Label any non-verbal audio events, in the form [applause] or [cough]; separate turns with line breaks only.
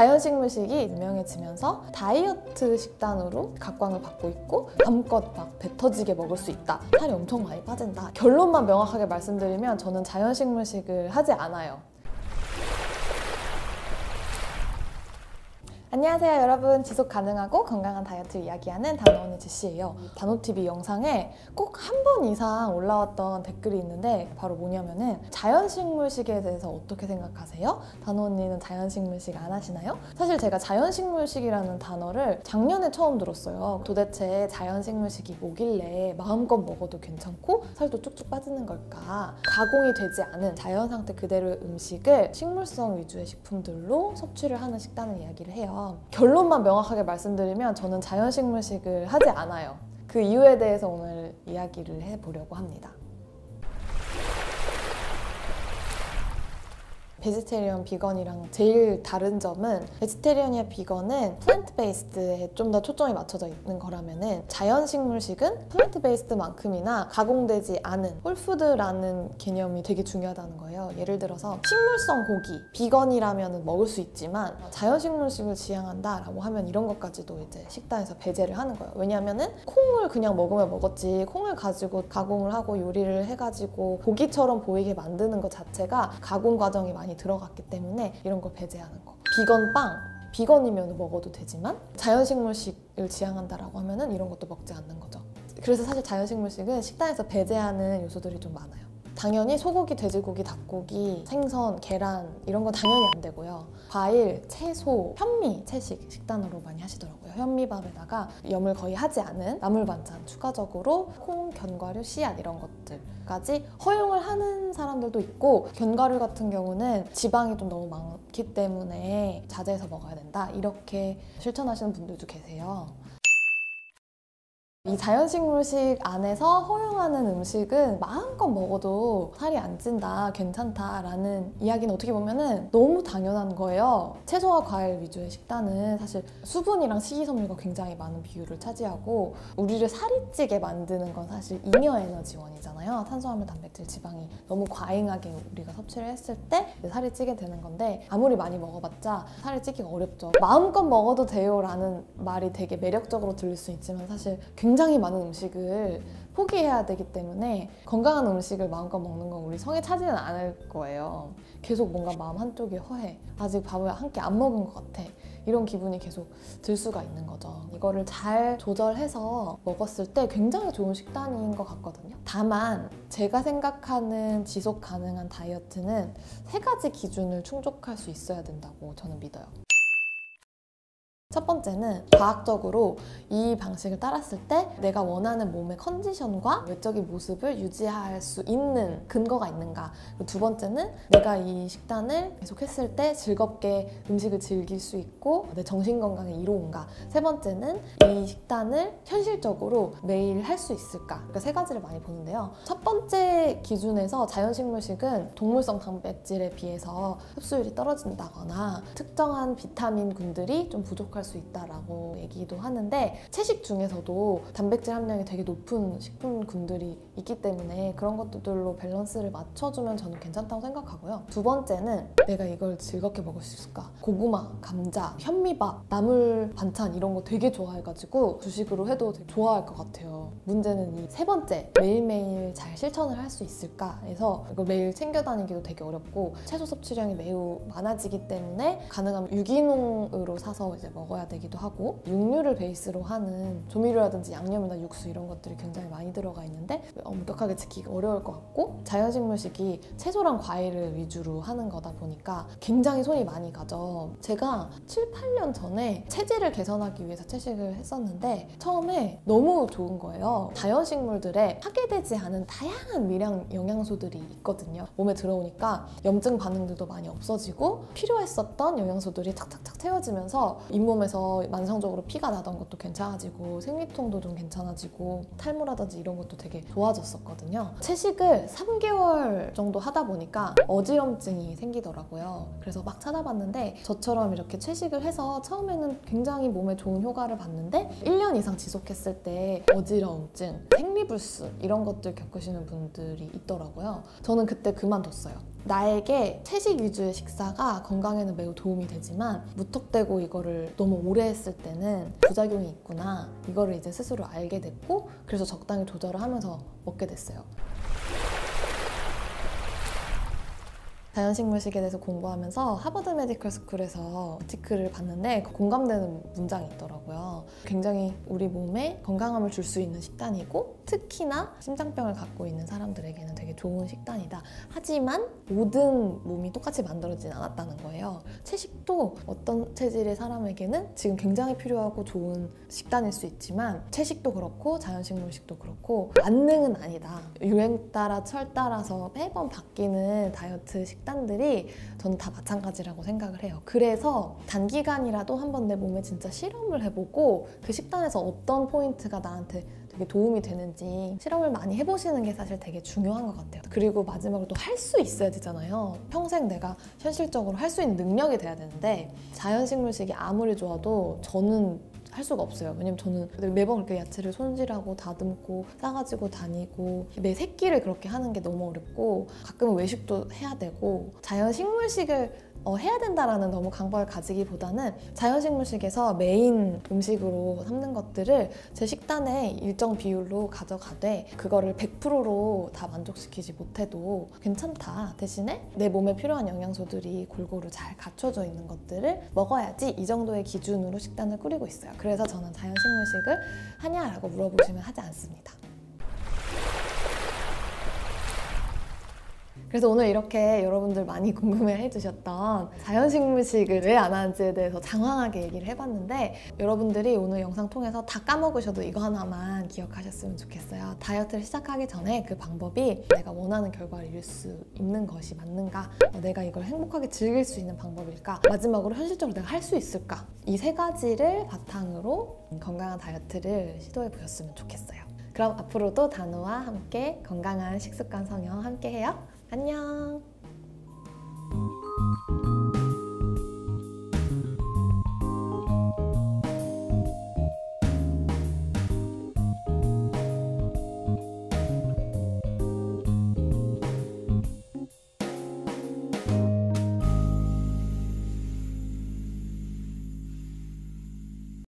자연식물식이 유명해지면서 다이어트 식단으로 각광을 받고 있고 밤껏 막배 터지게 먹을 수 있다. 살이 엄청 많이 빠진다. 결론만 명확하게 말씀드리면 저는 자연식물식을 하지 않아요. 안녕하세요 여러분. 지속 가능하고 건강한 다이어트 이야기하는 단호언니 지씨예요. 단호TV 영상에 꼭 한 번 이상 올라왔던 댓글이 있는데 바로 뭐냐면은 자연식물식에 대해서 어떻게 생각하세요? 단호언니는 자연식물식 안 하시나요? 사실 제가 자연식물식이라는 단어를 작년에 처음 들었어요. 도대체 자연식물식이 뭐길래 마음껏 먹어도 괜찮고 살도 쭉쭉 빠지는 걸까? 가공이 되지 않은 자연 상태 그대로의 음식을 식물성 위주의 식품들로 섭취를 하는 식단을 이야기를 해요 결론만 명확하게 말씀드리면 저는 자연식물식을 하지 않아요. 그 이유에 대해서 오늘 이야기를 해보려고 합니다. vegetarian, 비건이랑 제일 다른 점은 vegetarian이나 비건은 plant based에 좀 더 초점이 맞춰져 있는 거라면은 자연 식물식은 plant based만큼이나 가공되지 않은 whole food라는 개념이 되게 중요하다는 거예요. 예를 들어서 식물성 고기, 비건이라면 먹을 수 있지만 자연 식물식을 지향한다라고 하면 이런 것까지도 이제 식단에서 배제를 하는 거예요. 왜냐하면은 콩을 그냥 먹으면 먹었지 콩을 가지고 가공을 하고 요리를 해가지고 고기처럼 보이게 만드는 것 자체가 가공 과정이 많이 많이 들어갔기 때문에 이런 걸 배제하는 거. 비건 빵, 비건이면 먹어도 되지만 자연식물식을 지향한다라고 하면은 이런 것도 먹지 않는 거죠. 그래서 사실 자연식물식은 식단에서 배제하는 요소들이 좀 많아요. 당연히 소고기, 돼지고기, 닭고기, 생선, 계란 이런 건 당연히 안 되고요. 과일, 채소, 현미, 채식 식단으로 많이 하시더라고요. 현미밥에다가 염을 거의 하지 않은 나물 반찬 추가적으로 콩, 견과류, 씨앗 이런 것들까지 허용을 하는 사람들도 있고 견과류 같은 경우는 지방이 좀 너무 많기 때문에 자제해서 먹어야 된다 이렇게 실천하시는 분들도 계세요. 이 자연식물식 안에서 허용하는 음식은 마음껏 먹어도 살이 안 찐다, 괜찮다라는 이야기는 어떻게 보면은 너무 당연한 거예요. 채소와 과일 위주의 식단은 사실 수분이랑 식이섬유가 굉장히 많은 비율을 차지하고 우리를 살이 찌게 만드는 건 사실 잉여 에너지원이잖아요. 탄수화물, 단백질, 지방이 너무 과잉하게 우리가 섭취를 했을 때 살이 찌게 되는 건데 아무리 많이 먹어봤자 살이 찌기가 어렵죠. 마음껏 먹어도 돼요라는 말이 되게 매력적으로 들릴 수 있지만 사실 굉장히 많은 음식을 포기해야 되기 때문에 건강한 음식을 마음껏 먹는 건 우리 성에 차지는 않을 거예요. 계속 뭔가 마음 한쪽이 허해. 아직 밥을 한 끼 안 먹은 것 같아. 이런 기분이 계속 들 수가 있는 거죠. 이거를 잘 조절해서 먹었을 때 굉장히 좋은 식단인 것 같거든요. 다만 제가 생각하는 지속 가능한 다이어트는 세 가지 기준을 충족할 수 있어야 된다고 저는 믿어요. 첫 번째는 과학적으로 이 방식을 따랐을 때 내가 원하는 몸의 컨디션과 외적인 모습을 유지할 수 있는 근거가 있는가. 두 번째는 내가 이 식단을 계속했을 때 즐겁게 음식을 즐길 수 있고 내 정신 건강에 이로운가. 세 번째는 이 식단을 현실적으로 매일 할 수 있을까. 그러니까 세 가지를 많이 보는데요. 첫 번째 기준에서 자연식물식은 동물성 단백질에 비해서 흡수율이 떨어진다거나 특정한 비타민군들이 좀 부족할 부족할 수 있다라고 얘기도 하는데 채식 중에서도 단백질 함량이 되게 높은 식품군들이 있기 때문에 그런 것들로 밸런스를 맞춰주면 저는 괜찮다고 생각하고요. 두 번째는 내가 이걸 즐겁게 먹을 수 있을까? 고구마, 감자, 현미밥, 나물 반찬 이런 거 되게 좋아해가지고 주식으로 해도 되게 좋아할 것 같아요. 문제는 이 세 번째 매일매일 잘 실천을 할 수 있을까 해서 이걸 매일 챙겨 다니기도 되게 어렵고 채소 섭취량이 매우 많아지기 때문에 가능하면 유기농으로 사서 이제 먹 먹어야 되기도 하고 육류를 베이스로 하는 조미료라든지 양념이나 육수 이런 것들이 굉장히 많이 들어가 있는데 엄격하게 지키기 어려울 것 같고 자연식물식이 채소랑 과일을 위주로 하는 거다 보니까 굉장히 손이 많이 가죠. 제가 7, 8년 전에 체질을 개선하기 위해서 채식을 했었는데 처음에 너무 좋은 거예요. 자연식물들에 파괴되지 않은 다양한 미량 영양소들이 있거든요. 몸에 들어오니까 염증 반응들도 많이 없어지고 필요했었던 영양소들이 탁탁탁 채워지면서 잇몸 몸에서 만성적으로 피가 나던 것도 괜찮아지고 생리통도 좀 괜찮아지고 탈모라든지 이런 것도 되게 좋아졌었거든요. 채식을 3개월 정도 하다 보니까 어지럼증이 생기더라고요. 그래서 막 찾아봤는데 저처럼 이렇게 채식을 해서 처음에는 굉장히 몸에 좋은 효과를 봤는데 1년 이상 지속했을 때 어지러움증, 생리불순 이런 것들 겪으시는 분들이 있더라고요. 저는 그때 그만뒀어요. 나에게 채식 위주의 식사가 건강에는 매우 도움이 되지만 무턱대고 이거를 너무 오래 했을 때는 부작용이 있구나 이거를 이제 스스로 알게 됐고 그래서 적당히 조절을 하면서 먹게 됐어요. 자연식물식에 대해서 공부하면서 하버드 Medical School에서 article을 봤는데 공감되는 문장이 있더라고요. 굉장히 우리 몸에 건강함을 줄 수 있는 식단이고 특히나 심장병을 갖고 있는 사람들에게는 되게 좋은 식단이다. 하지만 모든 몸이 똑같이 만들어지진 않았다는 거예요. 채식도 어떤 체질의 사람에게는 지금 굉장히 필요하고 좋은 식단일 수 있지만 채식도 그렇고 자연식물식도 그렇고 만능은 아니다. 유행 따라 철 따라서 매번 바뀌는 다이어트 식단 들이 저는 다 마찬가지라고 생각을 해요. 그래서 단기간이라도 한번 내 몸에 진짜 실험을 해보고 그 식단에서 어떤 포인트가 나한테 되게 도움이 되는지 실험을 많이 해보시는 게 사실 되게 중요한 것 같아요. 그리고 마지막으로 또 할 수 있어야 되잖아요. 평생 내가 현실적으로 할 수 있는 능력이 돼야 되는데 자연식물식이 아무리 좋아도 저는 할 수가 없어요. 왜냐면 저는 매번 그렇게 야채를 손질하고 다듬고 싸가지고 다니고 내 새끼를 그렇게 하는 게 너무 어렵고 가끔은 외식도 해야 되고 자연 식물식을 어, 해야 된다라는 너무 강박을 가지기보다는 자연식물식에서 메인 음식으로 삼는 것들을 제 식단에 일정 비율로 가져가되 그거를 100%로 다 만족시키지 못해도 괜찮다. 대신에 내 몸에 필요한 영양소들이 골고루 잘 갖춰져 있는 것들을 먹어야지 이 정도의 기준으로 식단을 꾸리고 있어요. 그래서 저는 자연식물식을 하냐라고 물어보시면 하지 않습니다. 그래서 오늘 이렇게 여러분들 많이 [laughs] 궁금해 해주셨던 자연식물식을 왜 안 하는지에 대해서 장황하게 얘기를 해봤는데 여러분들이 오늘 영상 통해서 다 까먹으셔도 이거 하나만 기억하셨으면 좋겠어요. 다이어트를 시작하기 전에 그 방법이 내가 원하는 결과를 이룰 수 있는 것이 맞는가? 어, 내가 이걸 행복하게 즐길 수 있는 방법일까? 마지막으로 현실적으로 내가 할 수 있을까? 이 세 가지를 바탕으로 건강한 다이어트를 시도해 보셨으면 좋겠어요. 그럼 앞으로도 단호와 함께 건강한 식습관 성형 함께 해요. 안녕.